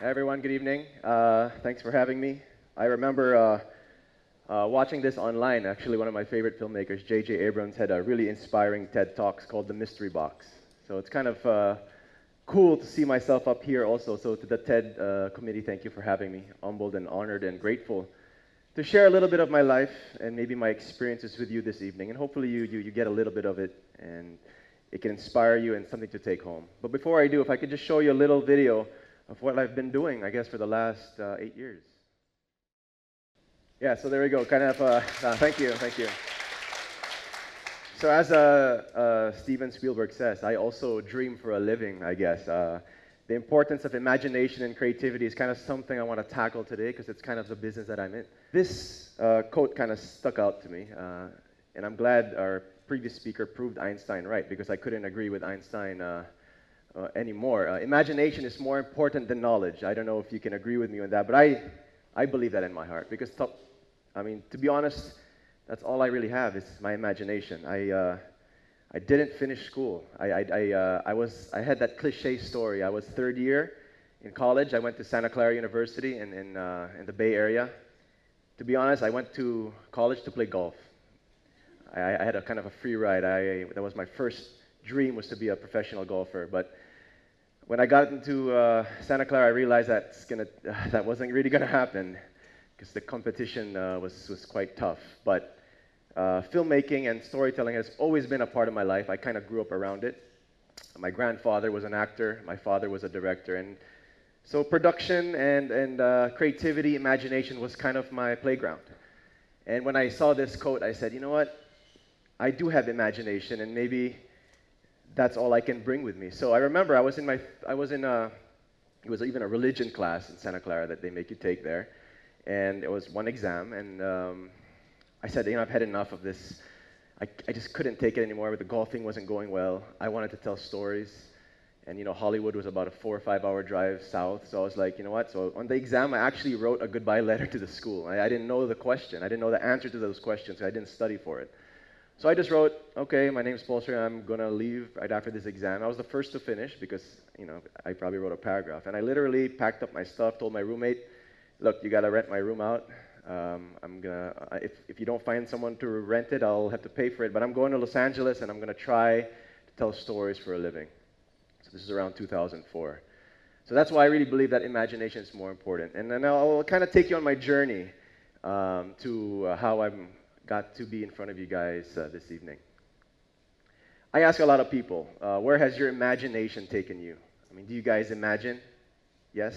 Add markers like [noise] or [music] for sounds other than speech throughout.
everyone, good evening. Uh, thanks for having me. I remember uh, uh, watching this online. Actually, one of my favorite filmmakers, J.J. Abrams, had a really inspiring TED Talks called The Mystery Box. So it's kind of uh, cool to see myself up here also. So to the TED uh, committee, thank you for having me. Humbled and honored and grateful to share a little bit of my life and maybe my experiences with you this evening. And hopefully you, you, you get a little bit of it and it can inspire you and something to take home. But before I do, if I could just show you a little video of what I've been doing, I guess, for the last uh, eight years. Yeah, so there we go. Kind of, uh, uh, thank you, thank you. So as uh, uh, Steven Spielberg says, I also dream for a living, I guess. Uh, the importance of imagination and creativity is kind of something I want to tackle today because it's kind of the business that I'm in. This quote kind of stuck out to me, and I'm glad our previous speaker proved Einstein right because I couldn't agree with Einstein uh, uh, anymore. Uh, imagination is more important than knowledge. I don't know if you can agree with me on that, but I, I believe that in my heart because, I mean, to be honest, that's all I really have is my imagination. I, uh, I didn't finish school. I, I, I, uh, I, was, I had that cliche story. I was third year in college. I went to Santa Clara University in, in, uh, in the Bay Area. To be honest, I went to college to play golf. I, I had a kind of a free ride. I, that was my first dream was to be a professional golfer. But when I got into uh, Santa Clara, I realized that's gonna, [sighs] that wasn't really going to happen because the competition uh, was, was quite tough. But uh, filmmaking and storytelling has always been a part of my life. I kind of grew up around it. My grandfather was an actor, my father was a director. And so production and, and uh, creativity, imagination was kind of my playground. And when I saw this quote, I said, you know what? I do have imagination, and maybe that's all I can bring with me. So I remember I was in my, I was in a, it was even a religion class in Santa Clara that they make you take there, and it was one exam, and um, I said, you know, I've had enough of this. I, I just couldn't take it anymore. The golfing wasn't going well. I wanted to tell stories, and you know, Hollywood was about a four or five hour drive south. So I was like, you know what? So on the exam, I actually wrote a goodbye [laughs] letter to the school. I, I didn't know the question. I didn't know the answer to those questions. I didn't study for it. So I just wrote, okay, my name's Sir, I'm going to leave right after this exam. I was the first to finish because, you know, I probably wrote a paragraph. And I literally packed up my stuff, told my roommate, look, you got to rent my room out. Um, I'm gonna, uh, if, if you don't find someone to rent it, I'll have to pay for it. But I'm going to Los Angeles and I'm going to try to tell stories for a living. So this is around 2004. So that's why I really believe that imagination is more important. And then I'll kind of take you on my journey um, to uh, how I'm got to be in front of you guys uh, this evening. I ask a lot of people, uh, where has your imagination taken you? I mean, do you guys imagine? Yes?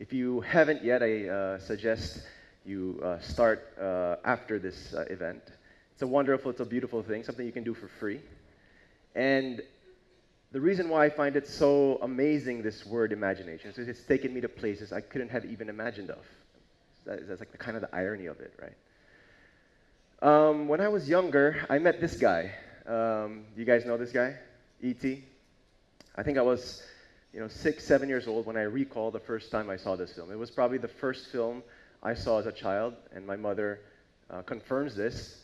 If you haven't yet, I uh, suggest you uh, start uh, after this uh, event. It's a wonderful, it's a beautiful thing, something you can do for free. And the reason why I find it so amazing, this word imagination, is it's taken me to places I couldn't have even imagined of. That's like the kind of the irony of it, right? Um, when I was younger, I met this guy. Um, you guys know this guy? E.T. I think I was, you know, six, seven years old when I recall the first time I saw this film. It was probably the first film I saw as a child, and my mother uh, confirms this.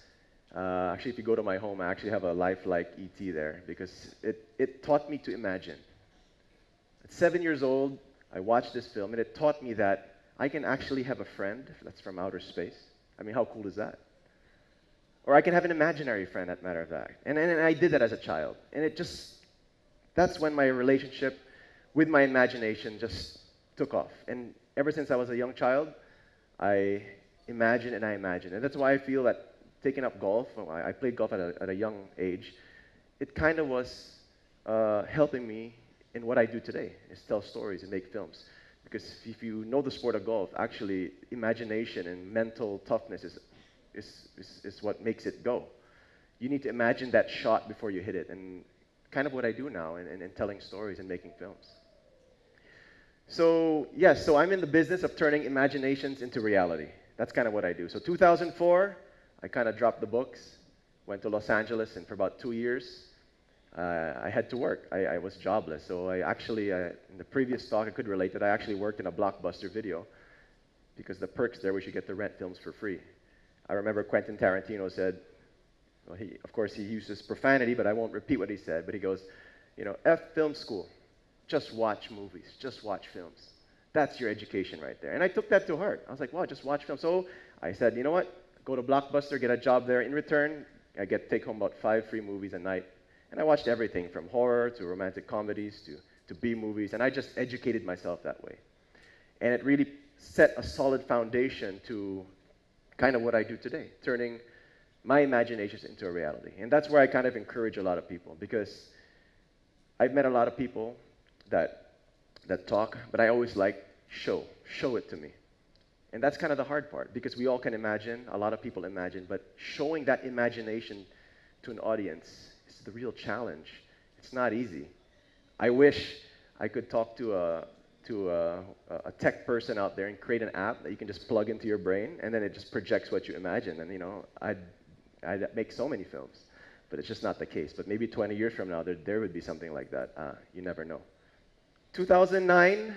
Uh, actually, if you go to my home, I actually have a life like E.T. there because it, it taught me to imagine. At seven years old, I watched this film, and it taught me that I can actually have a friend that's from outer space. I mean, how cool is that? Or I can have an imaginary friend, at matter of fact. And, and, and I did that as a child. And it just, that's when my relationship with my imagination just took off. And ever since I was a young child, I imagine and I imagine. And that's why I feel that taking up golf, I played golf at a, at a young age, it kind of was uh, helping me in what I do today, is tell stories and make films. Because if you know the sport of golf, actually, imagination and mental toughness is is, is, is what makes it go. You need to imagine that shot before you hit it, and kind of what I do now in, in, in telling stories and making films. So, yes, so I'm in the business of turning imaginations into reality. That's kind of what I do. So, 2004, I kind of dropped the books, went to Los Angeles, and for about two years, uh, I had to work. I, I, was jobless. So, I actually, uh, in the previous talk, I could relate that I actually worked in a blockbuster video because the perks there was you get to rent films for free. I remember Quentin Tarantino said, well, he, of course, he uses profanity, but I won't repeat what he said. But he goes, you know, F film school. Just watch movies. Just watch films. That's your education right there. And I took that to heart. I was like, wow, just watch films. So I said, you know what? Go to Blockbuster, get a job there. In return, I get take home about five free movies a night. And I watched everything from horror to romantic comedies to, to B movies. And I just educated myself that way. And it really set a solid foundation to kind of what I do today, turning my imaginations into a reality. And that's where I kind of encourage a lot of people because I've met a lot of people that, that talk, but I always like show, show it to me. And that's kind of the hard part because we all can imagine, a lot of people imagine, but showing that imagination to an audience is the real challenge. It's not easy. I wish I could talk to a, to a, a, tech person out there and create an app that you can just plug into your brain and then it just projects what you imagine. And you know, I'd, I'd make so many films, but it's just not the case. But maybe 20 years from now, there, there would be something like that. Uh, you never know. 2009,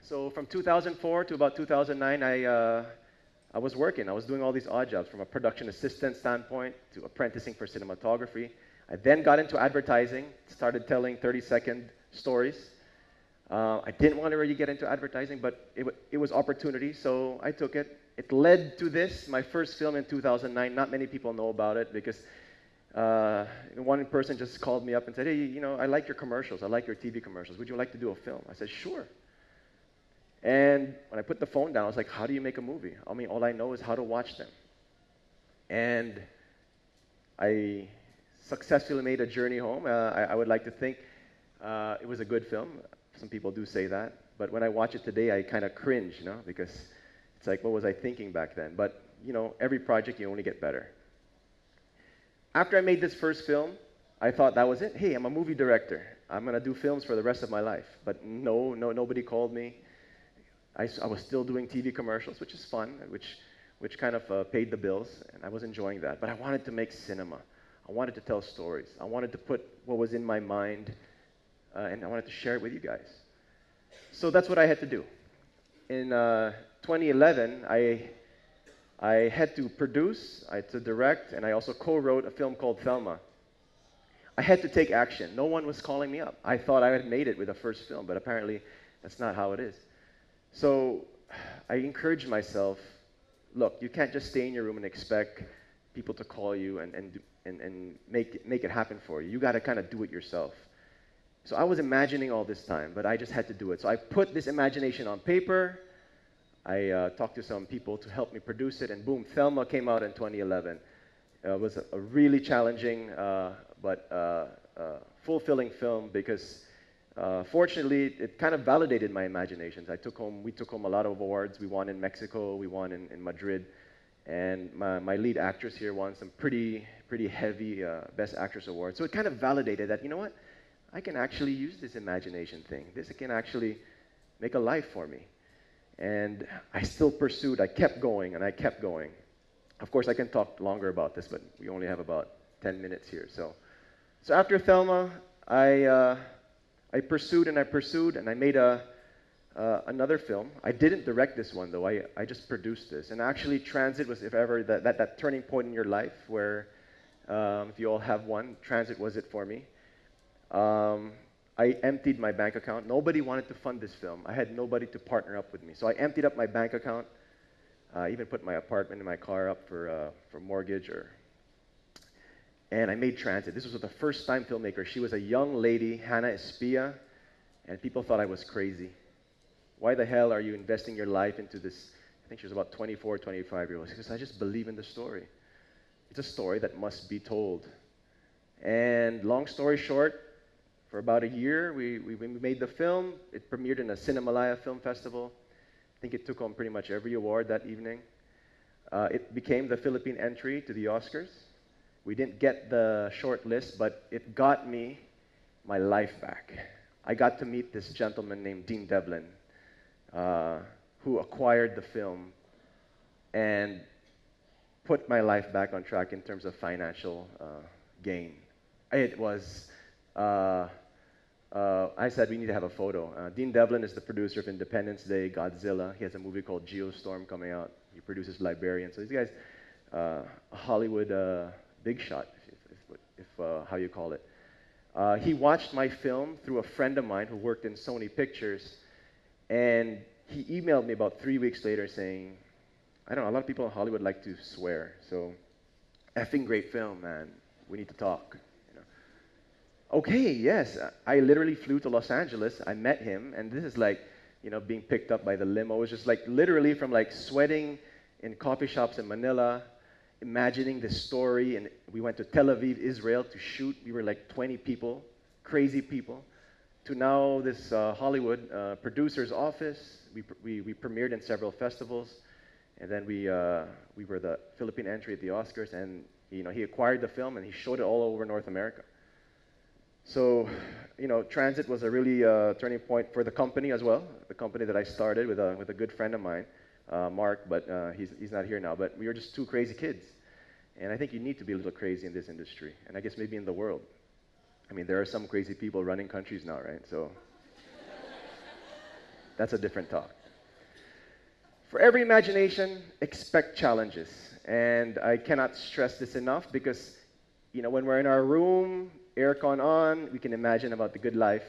so from 2004 to about 2009, I, uh, I was working. I was doing all these odd jobs from a production assistant standpoint to apprenticing for cinematography. I then got into advertising, started telling 30 second stories. Uh, I didn't want to really get into advertising, but it, it was opportunity, so I took it. It led to this, my first film in 2009. Not many people know about it because uh, one person just called me up and said, Hey, you know, I like your commercials. I like your TV commercials. Would you like to do a film? I said, Sure. And when I put the phone down, I was like, How do you make a movie? I mean, all I know is how to watch them. And I successfully made a journey home. Uh, I, I, would like to think uh, it was a good film. Some people do say that. But when I watch it today, I kind of cringe, you know, because it's like, what was I thinking back then? But, you know, every project you only get better. After I made this first film, I thought that was it. Hey, I'm a movie director. I'm going to do films for the rest of my life. But no, no, nobody called me. I, I was still doing TV commercials, which is fun, which, which kind of uh, paid the bills, and I was enjoying that. But I wanted to make cinema. I wanted to tell stories. I wanted to put what was in my mind, uh, and I wanted to share it with you guys. So that's what I had to do. In uh, 2011, I, I had to produce, I had to direct, and I also co-wrote a film called Thelma. I had to take action. No one was calling me up. I thought I had made it with the first film, but apparently that's not how it is. So I encouraged myself, look, you can't just stay in your room and expect people to call you and, and, and, and make, make it happen for you. You got to kind of do it yourself. So I was imagining all this time, but I just had to do it. So I put this imagination on paper. I uh, talked to some people to help me produce it, and boom, Thelma came out in 2011. Uh, it was a, really challenging uh, but uh, uh, fulfilling film because uh, fortunately, it kind of validated my imaginations. I took home, we took home a lot of awards. We won in Mexico, we won in, in Madrid. And my, my lead actress here won some pretty, pretty heavy Best Actress awards. So it kind of validated that, you know what? I can actually use this imagination thing. This can actually make a life for me. And I still pursued, I kept going and I kept going. Of course, I can talk longer about this, but we only have about 10 minutes here. So, so after Thelma, I, uh, I pursued and I pursued and I made a, uh, another film. I didn't direct this one though. I, I just produced this. And actually, Transit was, if ever, that, that, that turning point in your life where, um, if you all have one, Transit was it for me. Um, I emptied my bank account. Nobody wanted to fund this film. I had nobody to partner up with me. So I emptied up my bank account. I uh, even put my apartment and my car up for, uh, for mortgage or and I made Transit. This was the first time filmmaker. She was a young lady, Hannah Espia, and people thought I was crazy. Why the hell are you investing your life into this? I think she was about 24, 25 years old. She says, I just believe in the story. It's a story that must be told. And long story short, for about a year, we, we, made the film. It premiered in a Cinemalaya Film Festival. I think it took home pretty much every award that evening. Uh, it became the Philippine entry to the Oscars. We didn't get the short list, but it got me my life back. I got to meet this gentleman named Dean Devlin, uh, who acquired the film and put my life back on track in terms of financial uh, gain. It was, uh, uh I said we need to have a photo. Uh, Dean Devlin is the producer of Independence Day, Godzilla. He has a movie called Geostorm coming out. He produces Librarian. So these guys, uh, Hollywood uh, big shot, if, if, if uh, how you call it. Uh, he watched my film through a friend of mine who worked in Sony Pictures, and he emailed me about three weeks later saying, I don't know, a lot of people in Hollywood like to swear, so effing great film, man. We need to talk. Okay, yes. I literally flew to Los Angeles. I met him, and this is like, you know, being picked up by the limo. It was just like literally from like sweating in coffee shops in Manila, imagining the story. And we went to Tel Aviv, Israel to shoot. We were like 20 people, crazy people, to now this uh, Hollywood uh, producer's office. We, we, we premiered in several festivals. And then we, uh, we were the Philippine entry at the Oscars, and you know, he acquired the film and he showed it all over North America. So, you know, Transit was a really uh, turning point for the company as well, the company that I started with a, with a good friend of mine, uh, Mark, but uh, he's, he's not here now. But we were just two crazy kids. And I think you need to be a little crazy in this industry, and I guess maybe in the world. I mean, there are some crazy people running countries now, right? So [laughs] that's a different talk. For every imagination, expect challenges. And I cannot stress this enough because, you know, when we're in our room, aircon on, we can imagine about the good life.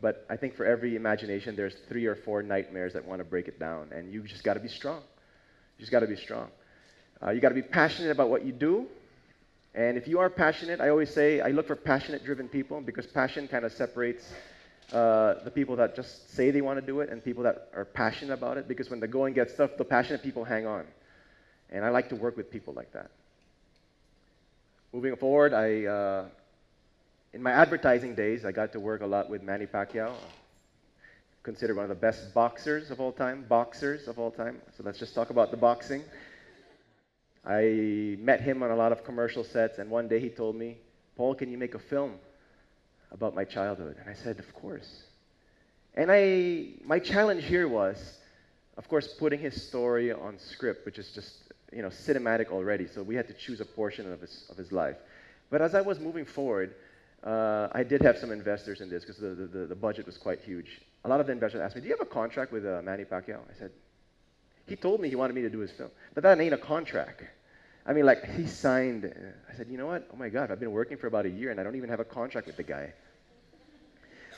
But I think for every imagination, there's three or four nightmares that want to break it down. And you just got to be strong. You just got to be strong. Uh, you got to be passionate about what you do. And if you are passionate, I always say I look for passionate driven people because passion kind of separates uh, the people that just say they want to do it and people that are passionate about it because when the going gets tough, the passionate people hang on. And I like to work with people like that. Moving forward, I, uh, in my advertising days, I got to work a lot with Manny Pacquiao, uh, considered one of the best boxers of all time, boxers of all time. So let's just talk about the boxing. I met him on a lot of commercial sets, and one day he told me, Paul, can you make a film about my childhood? And I said, Of course. And I, my challenge here was, of course, putting his story on script, which is just, you know, cinematic already. So we had to choose a portion of his, of his life. But as I was moving forward, uh, I did have some investors in this because the, the, the, budget was quite huge. A lot of the investors asked me, Do you have a contract with uh, Manny Pacquiao? I said, He told me he wanted me to do his film. But that ain't a contract. I mean, like, he signed. I said, You know what? Oh my God, I've been working for about a year and I don't even have a contract with the guy.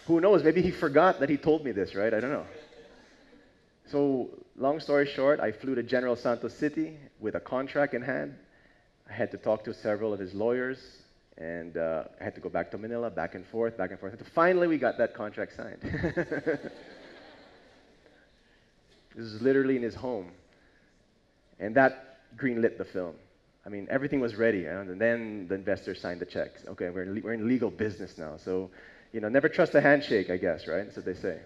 Who knows? Maybe he forgot that he told me this, right? I don't know. So, long story short, I flew to General Santos City with a contract in hand. I had to talk to several of his lawyers, and uh, I had to go back to Manila, back and forth, back and forth. Until finally, we got that contract signed. [laughs] this is literally in his home. And that greenlit the film. I mean, everything was ready, and then the investors signed the checks. Okay, we're in, we're in legal business now, so you know, never trust a handshake, I guess, right? That's what they say.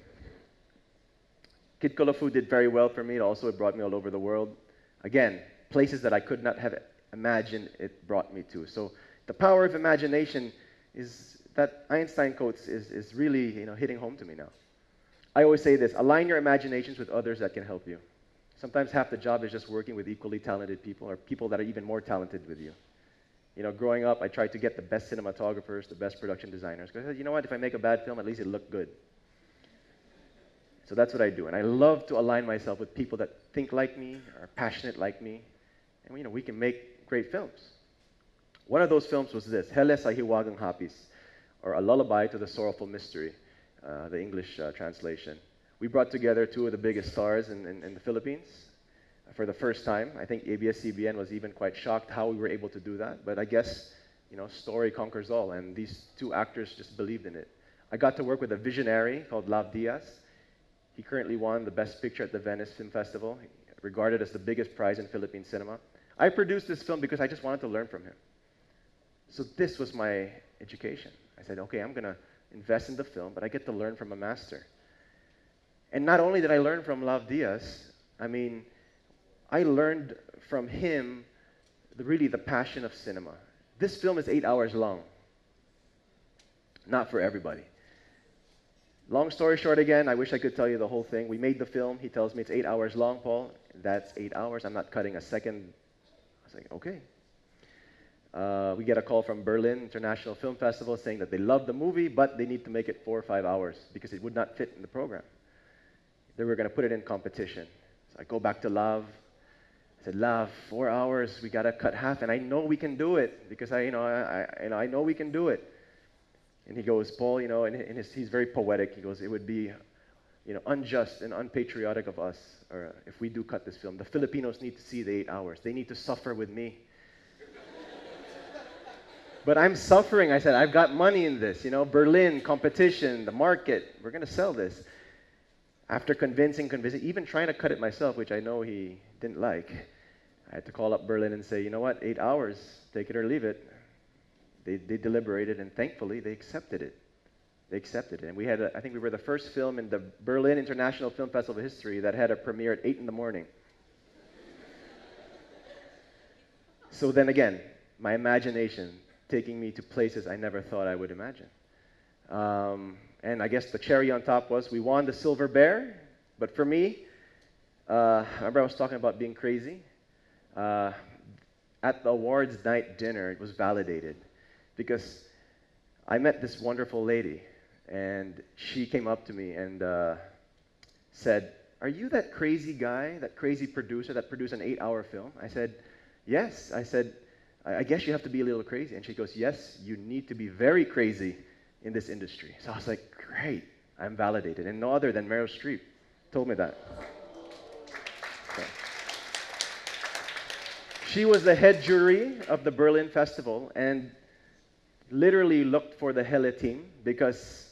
Kid Kulafu did very well for me. Also, it brought me all over the world. Again, places that I could not have imagined it brought me to. So the power of imagination is that Einstein quotes is, is really you know, hitting home to me now. I always say this align your imaginations with others that can help you. Sometimes half the job is just working with equally talented people or people that are even more talented with you. You know, growing up, I tried to get the best cinematographers, the best production designers. Because you know what, if I make a bad film, at least it looked good. So that's what I do. And I love to align myself with people that think like me, are passionate like me. And, you know, we can make great films. One of those films was this, Hele sa Hiwagang Hapis, or A Lullaby to the Sorrowful Mystery, uh, the English uh, translation. We brought together two of the biggest stars in, in, in the Philippines, for the first time. I think ABS-CBN was even quite shocked how we were able to do that. But I guess, you know, story conquers all, and these two actors just believed in it. I got to work with a visionary called Lav Diaz. He currently won the Best Picture at the Venice Film Festival, regarded as the biggest prize in Philippine cinema. I produced this film because I just wanted to learn from him. So this was my education. I said, okay, I'm going to invest in the film, but I get to learn from a master. And not only did I learn from Lav Diaz, I mean, I learned from him the, really the passion of cinema. This film is eight hours long. Not for everybody. Long story short, again, I wish I could tell you the whole thing. We made the film. He tells me it's eight hours long, Paul. That's eight hours. I'm not cutting a second. I was like, okay. Uh, we get a call from Berlin International Film Festival saying that they love the movie, but they need to make it four or five hours because it would not fit in the program. They were going to put it in competition. So I go back to Lav. I said, Lav, four hours, we got to cut half. And I know we can do it because I, you know, I, I, you know, I know we can do it. And he goes, Paul, you know, and, and his, he's very poetic. He goes, it would be, you know, unjust and unpatriotic of us or if we do cut this film. The Filipinos need to see the eight hours. They need to suffer with me. But I'm suffering. I said, I've got money in this. You know, Berlin, competition, the market. We're going to sell this. After convincing, convincing, even trying to cut it myself, which I know he didn't like, I had to call up Berlin and say, you know what, eight hours, take it or leave it. They, they deliberated, and thankfully, they accepted it. They accepted it. And we had, a, I think we were the first film in the Berlin International Film Festival history that had a premiere at 8 in the morning. so then again, my imagination taking me to places I never thought I would imagine. Um, and I guess the cherry on top was we won the Silver Bear. But for me, uh, remember I was talking about being crazy? Uh, at the awards night dinner, it was validated because I met this wonderful lady, and she came up to me and uh, said, Are you that crazy guy, that crazy producer that produced an eight hour film? I said, Yes. I said, I guess you have to be a little crazy. And she goes, Yes, you need to be very crazy in this industry. So I was like, Great, I'm validated. And no other than Meryl Streep told me that. So. She was the head jury of the Berlin Festival, and literally looked for the Hele team because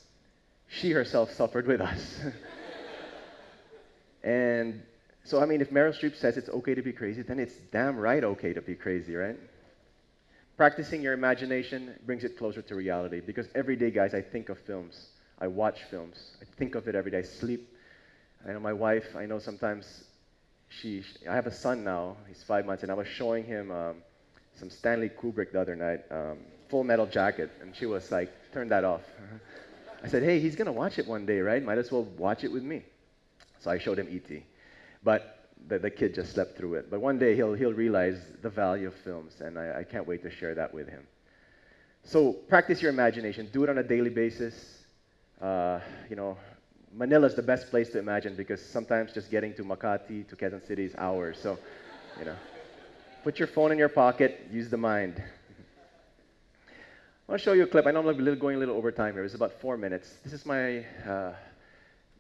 she herself suffered with us. [laughs] and so, I mean, if Meryl Streep says it's okay to be crazy, then it's damn right okay to be crazy, right? Practicing your imagination brings it closer to reality because every day, guys, I think of films. I watch films. I think of it every day. I sleep. I know my wife, I know sometimes she, I have a son now, he's five months, and I was showing him um, some Stanley Kubrick the other night. Um, Full Metal Jacket, and she was like, turn that off. [laughs] I said, hey, he's going to watch it one day, right? Might as well watch it with me. So I showed him E.T. But the, the kid just slept through it. But one day he'll, he'll realize the value of films, and I, I can't wait to share that with him. So practice your imagination. Do it on a daily basis. Uh, you know, Manila is the best place to imagine because sometimes just getting to Makati, to Quezon City is hours. So, you know, put your phone in your pocket, use the mind. I want to show you a clip. I know I'm going a little over time here. It's about four minutes. This is my, uh,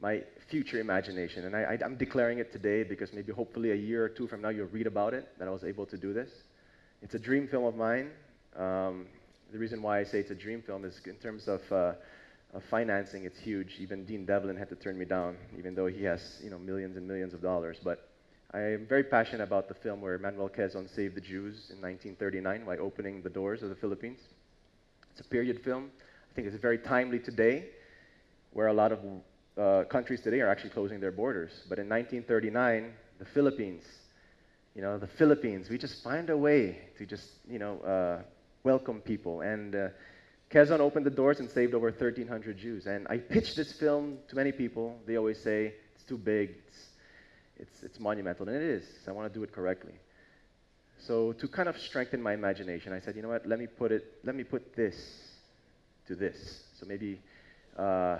my future imagination, and I, am declaring it today because maybe hopefully a year or two from now you'll read about it, that I was able to do this. It's a dream film of mine. Um, the reason why I say it's a dream film is in terms of, uh, of financing, it's huge. Even Dean Devlin had to turn me down, even though he has you know, millions and millions of dollars. But I am very passionate about the film where Manuel Quezon saved the Jews in 1939 by opening the doors of the Philippines. It's a period film. I think it's very timely today, where a lot of uh, countries today are actually closing their borders. But in 1939, the Philippines, you know, the Philippines, we just find a way to just, you know, uh, welcome people. And uh, Quezon opened the doors and saved over 1,300 Jews. And I pitched this film to many people. They always say, it's too big, it's, it's, it's monumental. And it is. I want to do it correctly. So to kind of strengthen my imagination, I said, you know what, let me put it, let me put this to this. So maybe uh,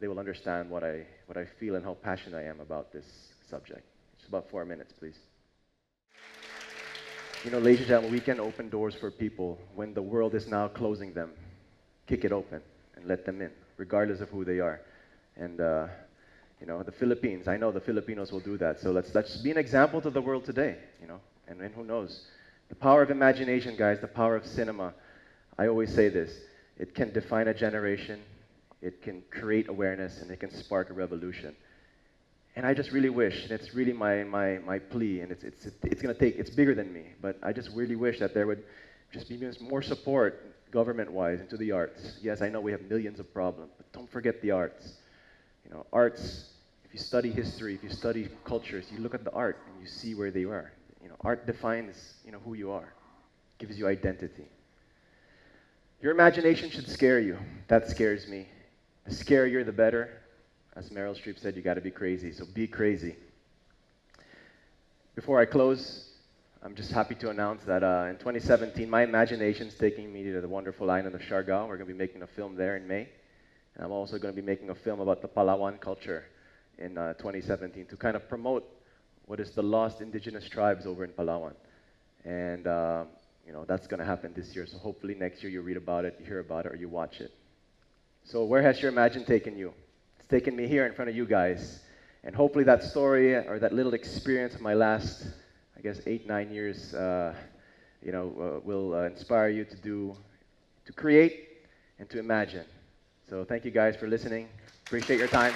they will understand what I, what I feel and how passionate I am about this subject. It's about four minutes, please. You know, ladies and gentlemen, we can open doors for people when the world is now closing them. Kick it open and let them in, regardless of who they are. And, uh, you know, the Philippines, I know the Filipinos will do that. So let's, let's be an example to the world today, you know. And, and who knows? The power of imagination, guys, the power of cinema. I always say this it can define a generation, it can create awareness, and it can spark a revolution. And I just really wish, and it's really my, my, my plea, and it's, it's, it's going to take, it's bigger than me, but I just really wish that there would just be more support government wise into the arts. Yes, I know we have millions of problems, but don't forget the arts. You know, arts, if you study history, if you study cultures, you look at the art and you see where they are. You know, art defines you know, who you are, gives you identity. Your imagination should scare you. That scares me. The scarier, the better. As Meryl Streep said, you got to be crazy. So be crazy. Before I close, I'm just happy to announce that uh, in 2017, my imagination is taking me to the wonderful island of Siargao. We're going to be making a film there in May. And I'm also going to be making a film about the Palawan culture in uh, 2017 to kind of promote what is the lost indigenous tribes over in Palawan. And, um, you know, that's going to happen this year. So hopefully next year you read about it, you hear about it, or you watch it. So where has your imagination taken you? It's taken me here in front of you guys. And hopefully that story or that little experience of my last, I guess, eight, nine years, uh, you know, uh, will uh, inspire you to do, to create and to imagine. So thank you guys for listening. Appreciate your time.